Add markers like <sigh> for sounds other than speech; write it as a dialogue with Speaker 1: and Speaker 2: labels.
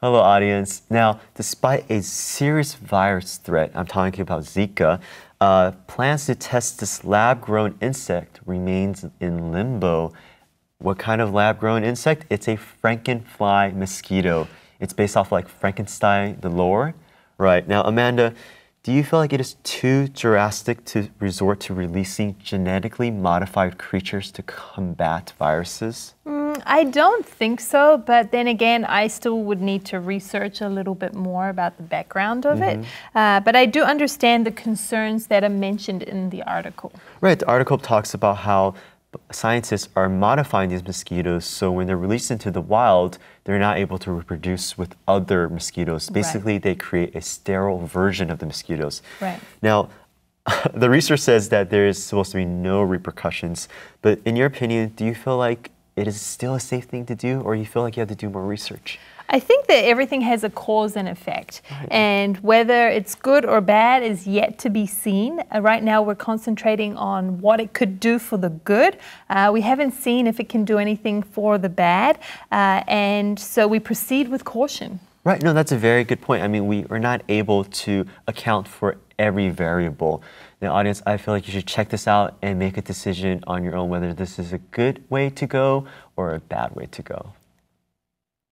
Speaker 1: Hello, audience. Now, despite a serious virus threat, I'm talking about Zika, uh, plans to test this lab grown insect remains in limbo. What kind of lab grown insect? It's a Frankenfly mosquito. It's based off like Frankenstein, the lore. Right. Now, Amanda, do you feel like it is too drastic to resort to releasing genetically modified creatures to combat viruses?
Speaker 2: I don't think so, but then again, I still would need to research a little bit more about the background of mm-hmm. it. Uh, but I do understand the concerns that are mentioned in the article.
Speaker 1: Right, the article talks about how scientists are modifying these mosquitoes so when they're released into the wild, they're not able to reproduce with other mosquitoes. Basically, right. they create a sterile version of the mosquitoes.
Speaker 2: Right.
Speaker 1: Now, <laughs> the research says that there is supposed to be no repercussions, but in your opinion, do you feel like it is still a safe thing to do, or you feel like you have to do more research?
Speaker 2: I think that everything has a cause and effect, right. and whether it's good or bad is yet to be seen. Uh, right now, we're concentrating on what it could do for the good. Uh, we haven't seen if it can do anything for the bad, uh, and so we proceed with caution.
Speaker 1: Right, no, that's a very good point. I mean, we are not able to account for every variable. Now, audience, I feel like you should check this out and make a decision on your own whether this is a good way to go or a bad way to go.